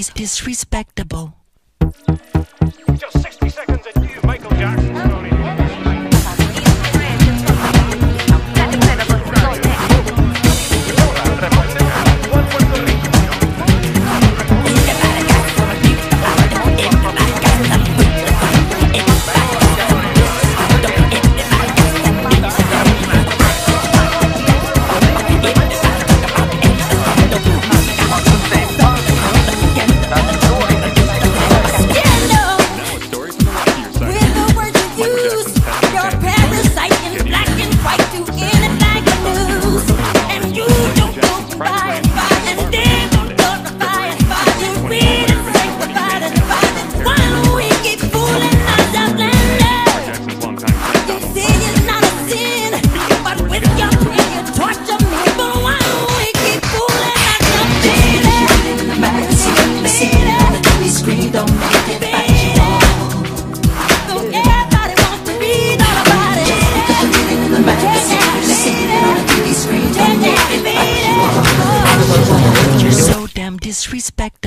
is disrespectable. disrespect